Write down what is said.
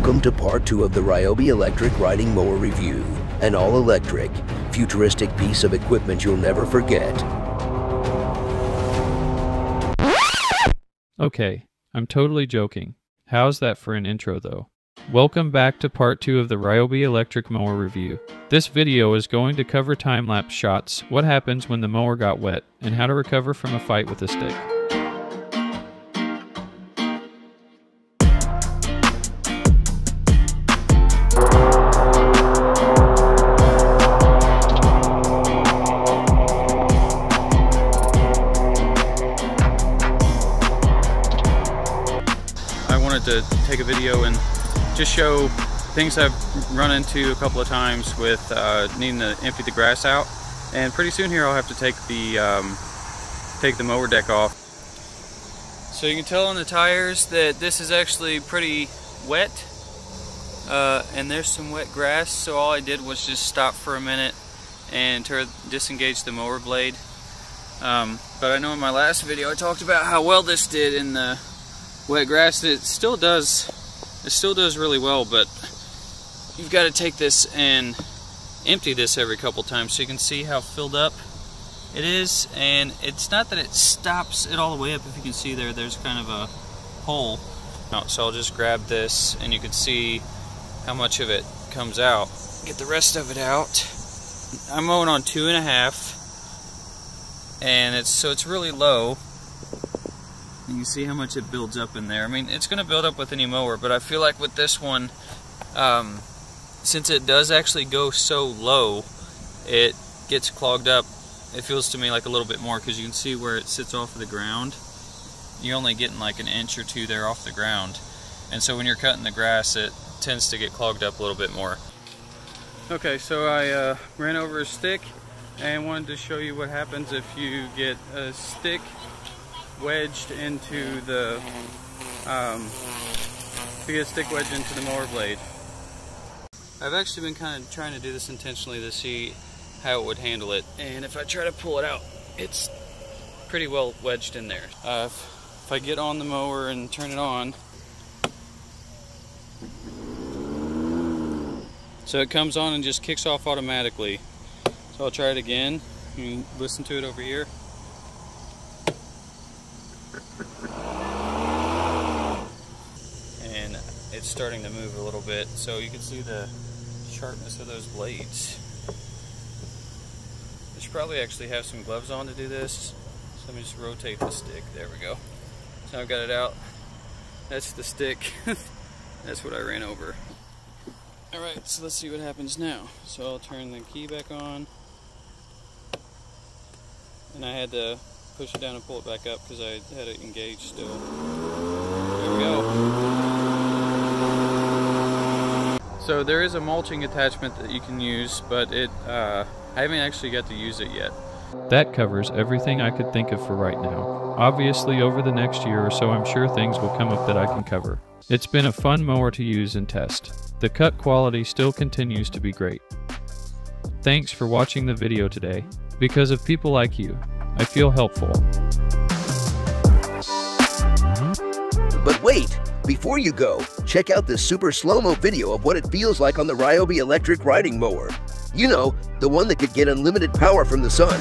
Welcome to part two of the Ryobi electric riding mower review. An all-electric, futuristic piece of equipment you'll never forget. Okay, I'm totally joking. How's that for an intro though? Welcome back to part 2 of the Ryobi electric mower review. This video is going to cover time-lapse shots, what happens when the mower got wet, and how to recover from a fight with a stick. Take a video and just show things I've run into a couple of times with uh, needing to empty the grass out. And pretty soon here I'll have to take the um, take the mower deck off. So you can tell on the tires that this is actually pretty wet. Uh, and there's some wet grass, so all I did was just stop for a minute and disengage the mower blade. Um, but I know in my last video I talked about how well this did in the wet grass. It still does, it still does really well, but you've got to take this and empty this every couple times so you can see how filled up it is. And it's not that it stops it all the way up. If you can see there, there's kind of a hole. So I'll just grab this and you can see how much of it comes out. Get the rest of it out. I'm mowing on two and a half and it's so it's really low you see how much it builds up in there. I mean, it's going to build up with any mower, but I feel like with this one, um, since it does actually go so low, it gets clogged up. It feels to me like a little bit more because you can see where it sits off of the ground. You're only getting like an inch or two there off the ground. And so when you're cutting the grass, it tends to get clogged up a little bit more. Okay, so I uh, ran over a stick and wanted to show you what happens if you get a stick wedged into the um, to get a stick wedged into the mower blade. I've actually been kind of trying to do this intentionally to see how it would handle it, and if I try to pull it out, it's pretty well wedged in there. Uh, if, if I get on the mower and turn it on, so it comes on and just kicks off automatically. So I'll try it again. You listen to it over here. And it's starting to move a little bit so you can see the sharpness of those blades. I should probably actually have some gloves on to do this. So let me just rotate the stick. There we go. So I've got it out. That's the stick. That's what I ran over. Alright so let's see what happens now. So I'll turn the key back on. And I had to push it down and pull it back up because I had it engaged still. There we go. So there is a mulching attachment that you can use, but it uh, I haven't actually got to use it yet. That covers everything I could think of for right now. Obviously, over the next year or so, I'm sure things will come up that I can cover. It's been a fun mower to use and test. The cut quality still continues to be great. Thanks for watching the video today. Because of people like you, I feel helpful. But wait! Before you go, check out this super slow-mo video of what it feels like on the Ryobi electric riding mower. You know, the one that could get unlimited power from the sun.